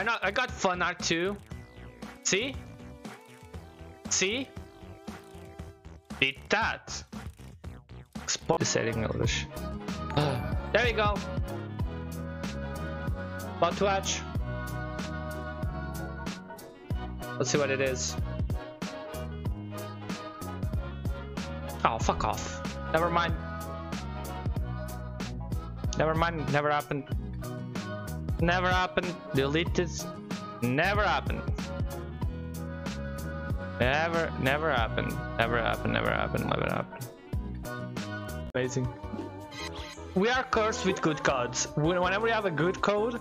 I know I got fun art too. See? See? Beat that. Spot setting English. There we go. About to hatch. Let's see what it is. Oh, fuck off. Never mind. Never mind. Never happened. Never happened. Delete this. Never happened. Never, never happened. Never happened. Never happened. Never happened. Amazing. We are cursed with good codes. Whenever we have a good code,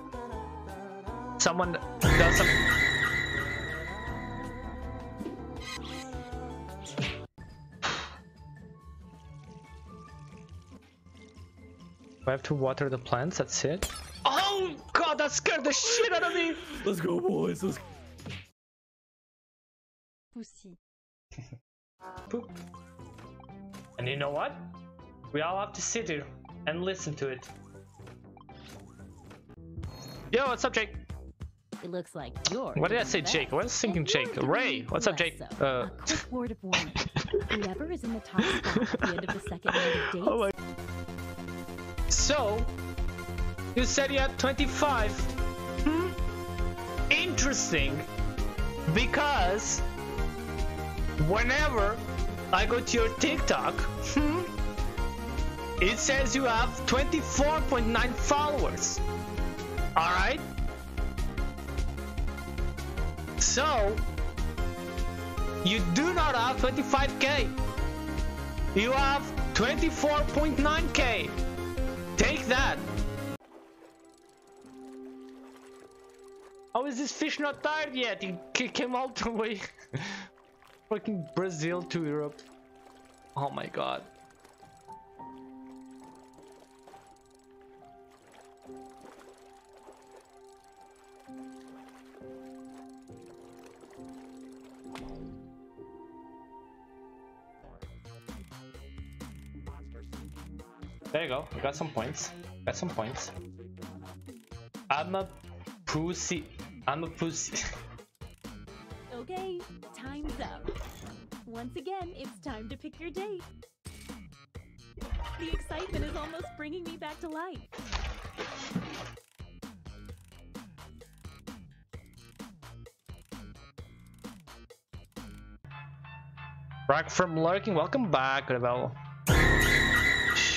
someone does some. I have to water the plants, that's it. Oh god, that scared the shit out of me! Let's go, boys. Let's Pussy. Poop. And you know what? We all have to sit here and listen to it. Yo, what's up, Jake? It looks like you're. What did I say, Jake? I was thinking Jake. Ray, what's up, Jake? so. Uh, A quick word of warning. Whoever is in the top spot at the end of the second round of dates Oh my. So, you said you had 25. Hmm? Interesting. Because whenever I go to your TikTok, hmm, it says you have 24.9 followers. Alright? So, you do not have 25k. You have 24.9k. Take that. How is this fish not tired yet? He came all the way fucking Brazil to Europe. Oh my god. There you go. I got some points. Got some points. I'm a pussy. I'm a pussy. Okay, time's up. Once again, it's time to pick your date. The excitement is almost bringing me back to life. Rock from lurking. Welcome back, Rebel.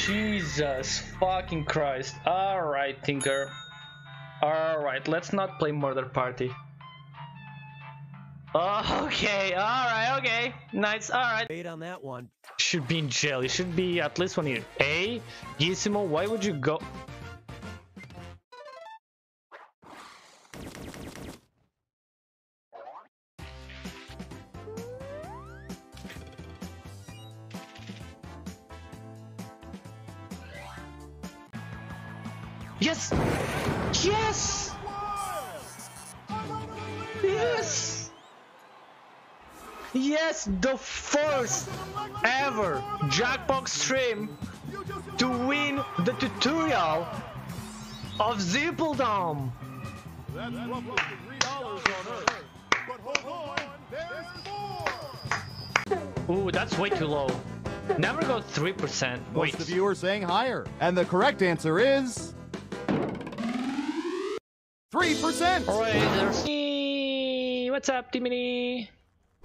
Jesus fucking Christ. Alright, Tinker. Alright, let's not play Murder Party. Oh, okay, alright, okay. Nice, alright. wait on that one. Should be in jail. You should be at least one year. Hey, Gizmo, why would you go? Yes! Yes! Yes! Yes, the first ever Jackbox stream to win the tutorial of Zeeple Dome. That's roughly three dollars on Earth. But hold on, there's more. Ooh, that's way too low. Never go 3%. Wait. Most of you are saying higher, and the correct answer is three percent. Alright, there's me. What's up, Dimini?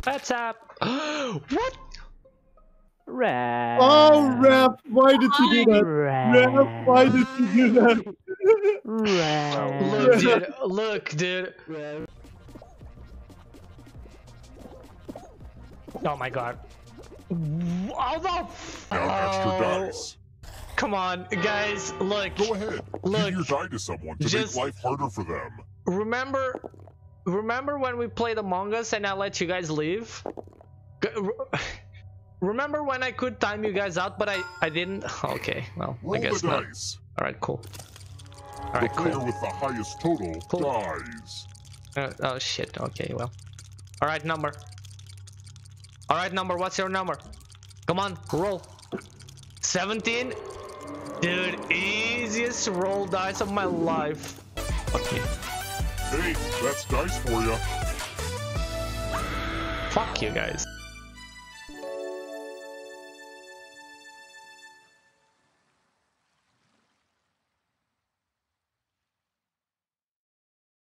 What's up? what? Red. Oh, Ref, why did you do that? Ref, why did you do that? Red. Look, dude. Look, dude. Oh my god. How the f- Now extra Oh, dice. Come on, guys. Look. Go ahead. Look, your die to someone to just- make life harder for them. remember remember when we played Among Us and I let you guys leave? Remember when I could time you guys out but I I didn't? Okay, well, I guess the not. dice. All right, cool. All The right, player cool. with the highest total Cool. dies. Uh, oh shit. Okay, well. All right, number. All right, number. What's your number? Come on, roll. 17. Dude, easiest roll dice of my life. Okay. Hey, that's dice for you. Fuck you guys.